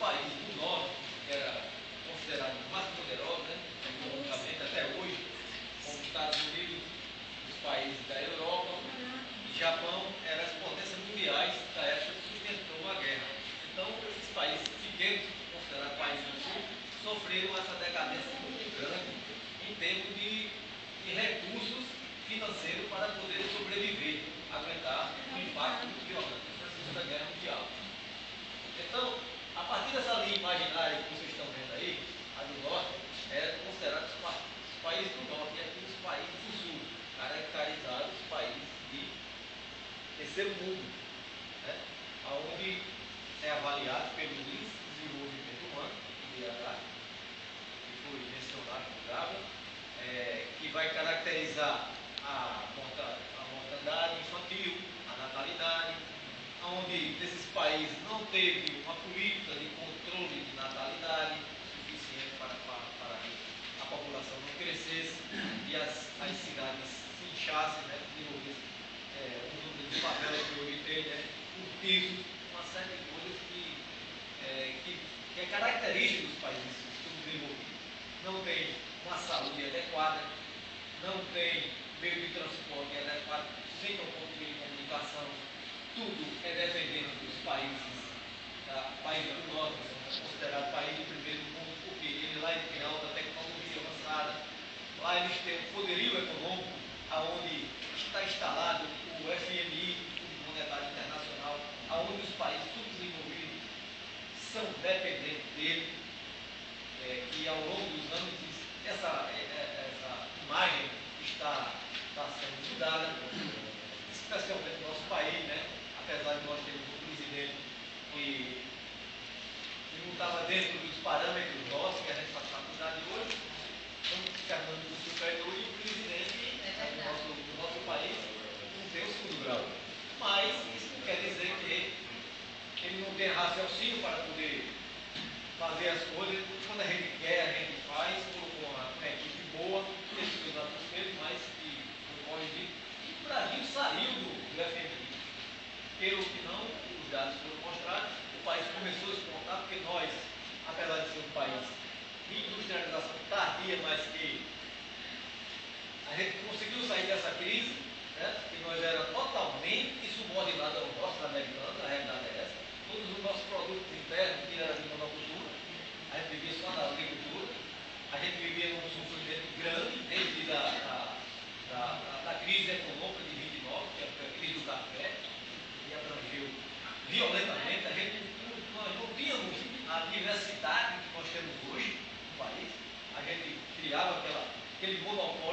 países do norte, que era considerado mais poderoso, né, economicamente até hoje, como os Estados Unidos, os países da Europa e Japão, eram as potências mundiais da época que sustentou a guerra. Então, esses países pequenos, considerados países do sul, sofreram essa decadência muito grande em termos de recursos financeiros para poder sobreviver, aguentar o impacto violento da Segunda Guerra Mundial. Então, a partir dessa linha imaginária que vocês estão vendo aí, a do norte, é considerado os, pa os países do norte e aqui os países do sul, caracterizados os países de terceiro mundo, né? onde é avaliado pelo índice de desenvolvimento humano, que, que foi mencionado por Gaba, é, que vai caracterizar a, a mortandade infantil, a natalidade, onde desses países não teve uma política de controle de natalidade suficiente para, para, para a população não crescesse e as, as cidades se inchassem, né, desenvolvessem é, de favelas que hoje tem, né, piso, uma série de coisas que, é, que, que é característica dos países subdesenvolvidos. Não tem uma saúde adequada, não tem meio de transporte adequado, sem um ponto de comunicação, tudo é dependendo dos países, tá? países do norte, são considerados países de primeiro mundo, porque ele lá tem alta tecnologia avançada, lá eles têm um poderio econômico, aonde está instalado o FMI, o Fundo Monetário Internacional, aonde os países subdesenvolvidos são dependentes dele, é, que ao longo dos anos essa, é, é, essa imagem está, está sendo mudada, especialmente no nosso país, né? apesar de nós termos um presidente que, que não estava dentro dos parâmetros nossos, que a gente faz faculdade hoje, estamos observando o superior e o presidente é do, nosso, do nosso país não tem o segundo grau. Mas isso não quer dizer que ele não tem raciocínio para poder fazer as coisas. Quando a gente quer, a gente faz, colocou uma, uma equipe boa, tem seus atos mas que não pode vir. E o Brasil saiu do, do FMI pelo que não os dados foram mostrados, o país começou a exportar, porque nós, apesar de ser um país de industrialização tardia, mas que a gente conseguiu sair dessa crise, né, que nós éramos totalmente subordinados aos nossos americanos, a realidade é essa. Todos os nossos produtos internos que eram de monocultura, a gente vivia só na agricultura, a gente vivia num sofrimento grande desde a da, da, da, crise econômica de 29, que é a crise do café, que abrangeu violentamente, a gente, nós não tínhamos a diversidade que nós temos hoje no país, a gente criava aquela, aquele monopólio